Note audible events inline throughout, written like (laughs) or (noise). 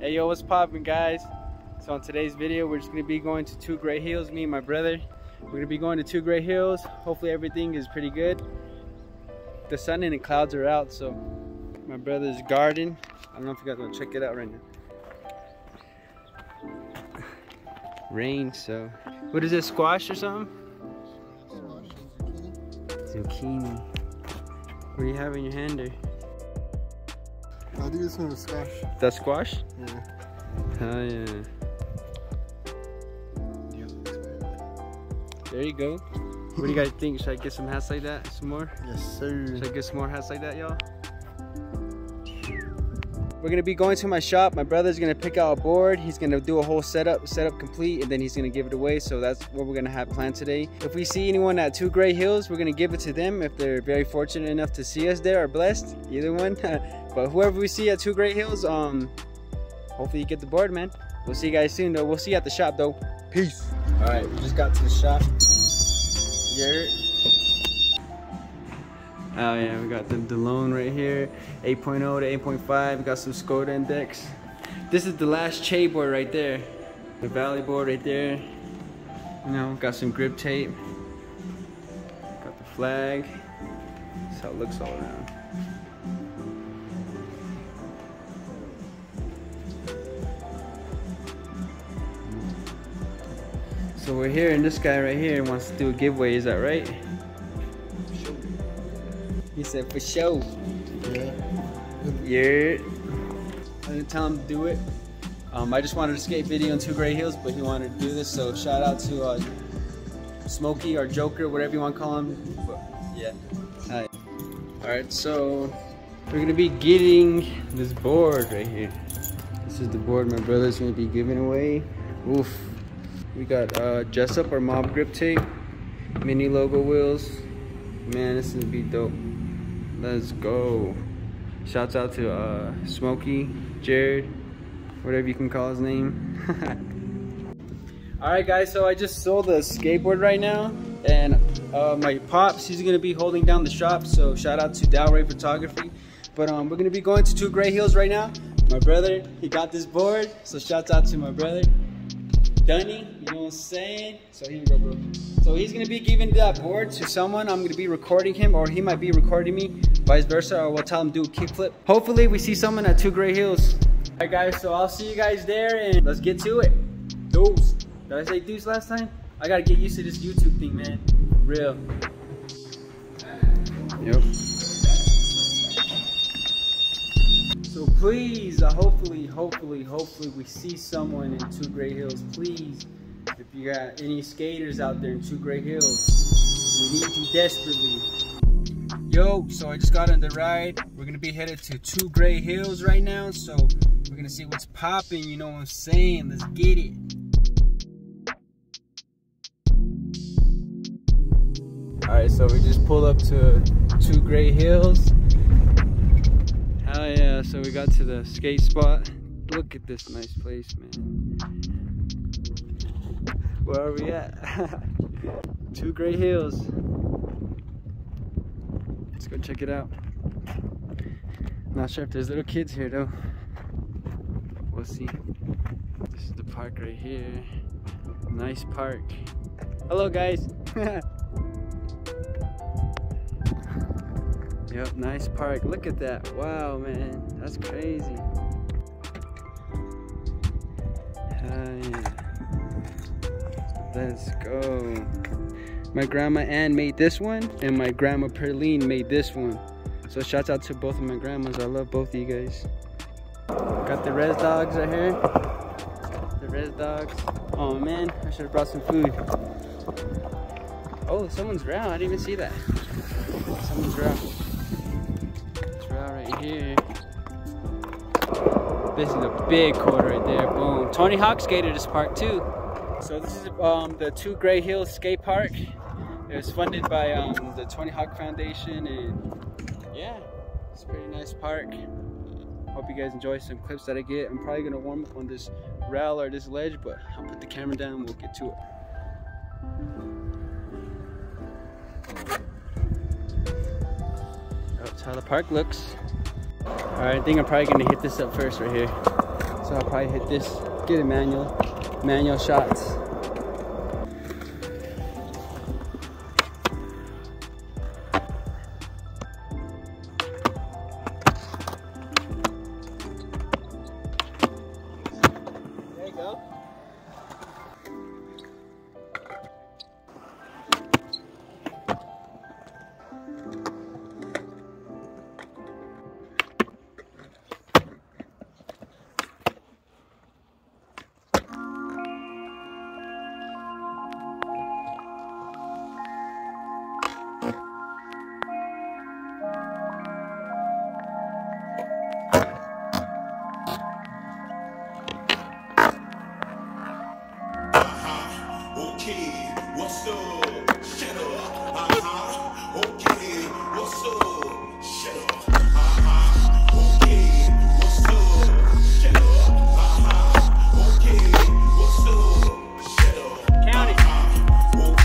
Hey yo, what's poppin' guys? So on today's video, we're just gonna be going to Two Grey Hills, me and my brother. We're gonna be going to Two Grey Hills. Hopefully everything is pretty good. The sun and the clouds are out, so my brother's garden. I don't know if you guys wanna check it out right now. Rain, so. What is this, squash or something? Zucchini. What do you have in your hand there? I think this one was squash. That squash? Yeah. Oh yeah. There you go. What do you guys think? Should I get some hats like that? Some more? Yes, sir. Should I get some more hats like that, y'all? We're gonna be going to my shop. My brother's gonna pick out a board. He's gonna do a whole setup, setup complete, and then he's gonna give it away. So that's what we're gonna have planned today. If we see anyone at Two Grey Hills, we're gonna give it to them if they're very fortunate enough to see us there or blessed, either one. (laughs) but whoever we see at Two Grey Hills, um, hopefully you get the board, man. We'll see you guys soon, though. We'll see you at the shop, though. Peace. All right, we just got to the shop. Yeah. Oh yeah, we got the Dalone right here, 8.0 to 8.5. We got some Skoda index. This is the last Che board right there. The Valley board right there. You know, got some grip tape. Got the flag. That's how it looks all around. So we're here and this guy right here wants to do a giveaway, is that right? He said for sure. Yeah. Yeah. I didn't tell him to do it. Um, I just wanted to skate video in Two Grey Hills, but he wanted to do this, so shout out to uh, Smokey or Joker, whatever you want to call him. But yeah. Hi. Alright, so we're gonna be getting this board right here. This is the board my brother's gonna be giving away. Oof. We got uh, Jessup or Mob grip tape, mini logo wheels. Man, this is gonna be dope. Let's go. Shouts out to uh, Smokey, Jared, whatever you can call his name. (laughs) Alright guys, so I just sold the skateboard right now. And uh, my pops, he's gonna be holding down the shop. So shout out to Dalray Photography. But um, we're gonna be going to Two Grey Hills right now. My brother, he got this board. So shouts out to my brother. Dunny, you know what I'm saying? So here you go, bro. So he's gonna be giving that board to someone. I'm gonna be recording him, or he might be recording me, vice versa, or we'll tell him do a kickflip. Hopefully, we see someone at Two Grey Hills. All right, guys. So I'll see you guys there, and let's get to it. Deuce. Did I say deuce last time? I gotta get used to this YouTube thing, man. Real. Yep. So please, uh, hopefully, hopefully, hopefully we see someone in Two Grey Hills. Please, if you got any skaters out there in Two Grey Hills, we need you desperately. Yo, so I just got on the ride. We're gonna be headed to Two Grey Hills right now. So we're gonna see what's popping, you know what I'm saying? Let's get it. All right, so we just pulled up to Two Grey Hills. Hell yeah, so we got to the skate spot. Look at this nice place, man. Where are we at? (laughs) Two Grey Hills. Let's go check it out. Not sure if there's little kids here though. We'll see. This is the park right here. Nice park. Hello guys. (laughs) Yep, nice park. Look at that. Wow, man. That's crazy. Let's go. My grandma Ann made this one, and my grandma Perline made this one. So shouts out to both of my grandmas. I love both of you guys. Got the res dogs right here. The res dogs. Oh man, I should have brought some food. Oh, someone's around. I didn't even see that. Someone's around right here. This is a big court right there. Boom. Tony Hawk skated this park too. So this is um, the Two Grey Hills Skate Park. It was funded by um, the Tony Hawk Foundation and yeah, it's a pretty nice park. Hope you guys enjoy some clips that I get. I'm probably gonna warm up on this rail or this ledge, but I'll put the camera down and we'll get to it. That's how the park looks. All right, I think I'm probably gonna hit this up first right here. So I'll probably hit this, get a manual, manual shots.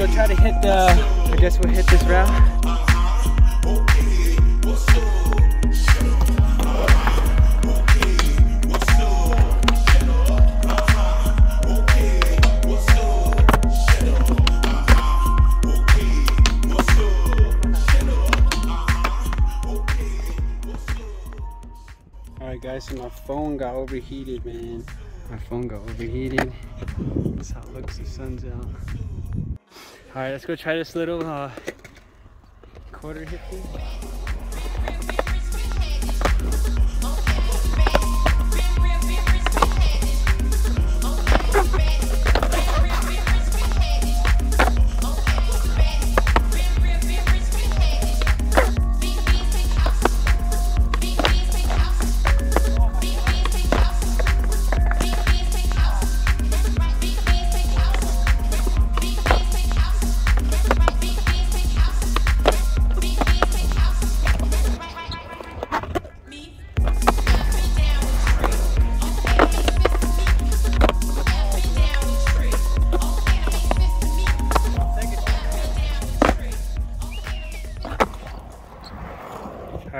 Go try to hit the, I guess we'll hit this up? Alright guys, so my phone got overheated, man. My phone got overheated. That's how it looks, the sun's out. Alright, let's go try this little uh, quarter hit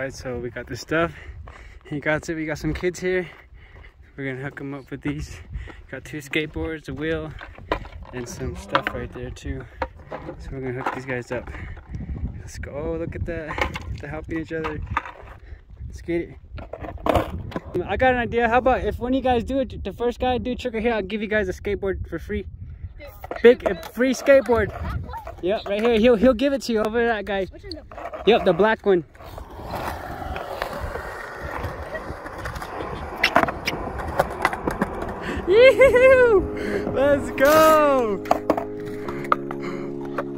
thing. Alright, so we got the stuff. He got it. We got some kids here. We're gonna hook them up with these. Got two skateboards, a wheel, and some stuff right there too. So we're gonna hook these guys up. Let's go. Oh, look at that. They're helping each other. Let's get it. I got an idea. How about if one of you guys do it, the first guy do trick or hit, I'll give you guys a skateboard for free. Big a free skateboard. Yep, right here. He'll he'll give it to you over that guy. Yep, the black one. Let's go!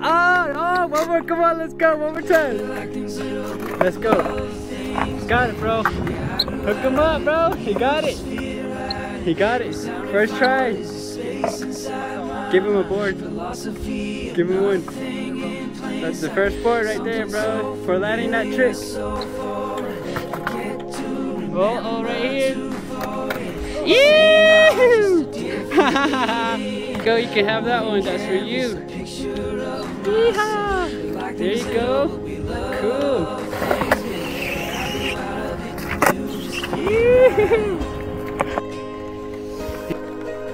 Oh, oh, one more, come on, let's go, one more time. Let's go. Got it, bro. Hook him up, bro. He got it. He got it. First try. Give him a board. Give him one. That's the first board right there, bro. For landing that trick. Oh, oh, right here. Yee! (laughs) go, you can have that one. That's for you. Yeehaw! There you go. Cool.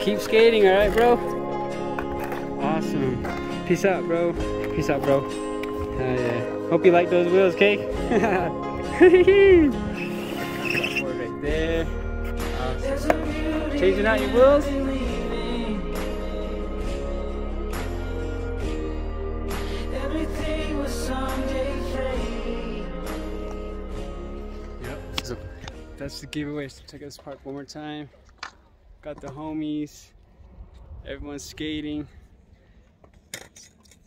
Keep skating, alright, bro? Awesome. Peace out, bro. Peace out, bro. Hell yeah. Hope you like those wheels, cake. (laughs) right there. Awesome. Changing out your wheels. Yep. So that's the giveaway. So check out this park one more time. Got the homies. Everyone's skating.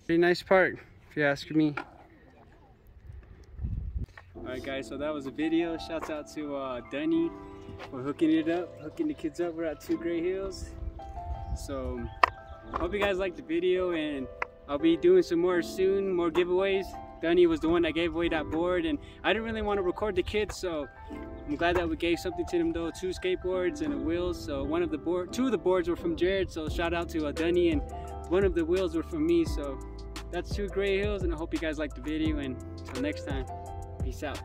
Pretty nice park, if you ask me. Alright guys, so that was a video. Shouts out to uh, Dunny for hooking it up, hooking the kids up. We're at Two Grey Hills. So, hope you guys liked the video and I'll be doing some more soon, more giveaways. Dunny was the one that gave away that board and I didn't really want to record the kids so I'm glad that we gave something to them though, two skateboards and a wheel. So one of the board, two of the boards were from Jared so shout out to uh, Dunny and one of the wheels were from me so that's Two Grey Hills and I hope you guys liked the video and until next time, peace out.